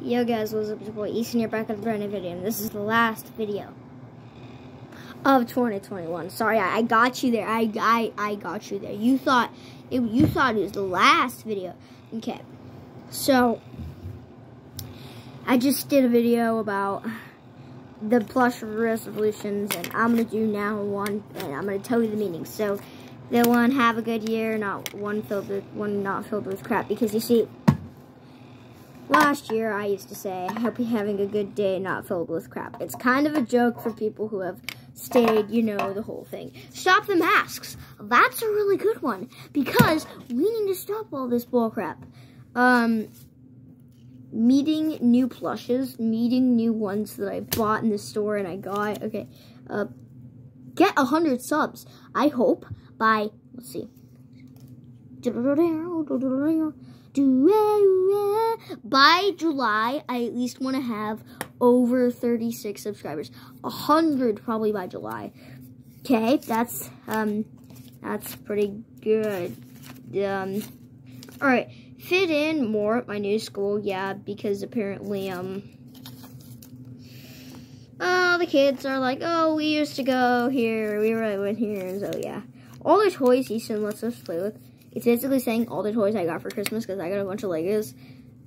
Yo guys, what's up? It's your boy Easton here back with a brand new video, and this is the last video of 2021. Sorry, I, I got you there. I, I I got you there. You thought it, you thought it was the last video. Okay, so I just did a video about the plush resolutions, and I'm gonna do now one, and I'm gonna tell you the meaning. So the one have a good year, not one filled with one not filled with crap, because you see Last year, I used to say, I hope you're having a good day, not filled with crap. It's kind of a joke for people who have stayed, you know, the whole thing. Stop the masks. That's a really good one because we need to stop all this bullcrap. Um, meeting new plushes, meeting new ones that I bought in the store and I got. Okay, uh, get a hundred subs. I hope by let's see by July, I at least want to have over 36 subscribers. 100 probably by July. Okay, that's um that's pretty good. Um all right, fit in more at my new school. Yeah, because apparently um oh, the kids are like, "Oh, we used to go here. We went here." So yeah. All the toys Easton lets us play with it's basically saying all the toys I got for Christmas because I got a bunch of Legos.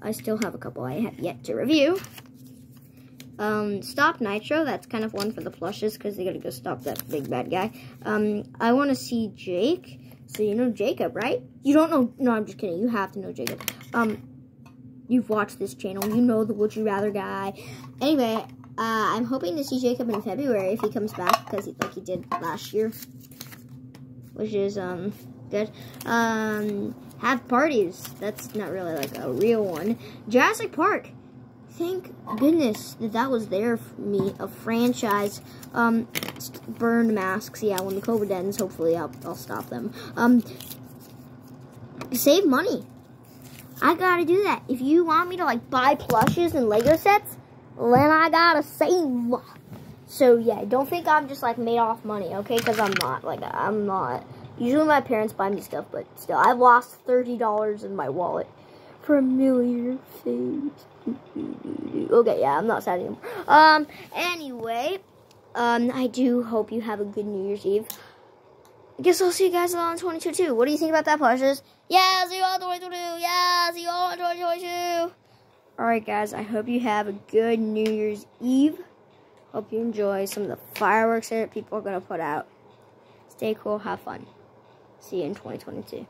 I still have a couple I have yet to review. Um, stop Nitro, that's kind of one for the plushes because they gotta go stop that big bad guy. Um, I want to see Jake. So you know Jacob, right? You don't know, no, I'm just kidding. You have to know Jacob. Um, you've watched this channel. You know the Would You Rather guy. Anyway, uh, I'm hoping to see Jacob in February if he comes back because he, like he did last year. Which is, um, good. Um, have parties. That's not really like a real one. Jurassic Park. Thank goodness that that was there for me, a franchise. Um, burned masks. Yeah, when the COVID ends, hopefully I'll, I'll stop them. Um, save money. I gotta do that. If you want me to like buy plushes and Lego sets, then I gotta save. So yeah, don't think I'm just like made off money, okay? Because I'm not. Like I'm not. Usually my parents buy me stuff, but still, I've lost $30 in my wallet million things. Okay, yeah, I'm not sad anymore. Um, anyway, um, I do hope you have a good New Year's Eve. I guess I'll see you guys on 22 too. What do you think about that, plushes? Yeah, see you on 22. Yeah, see you on 2022. Alright, guys, I hope you have a good New Year's Eve. Hope you enjoy some of the fireworks that people are going to put out. Stay cool, have fun. See you in 2022.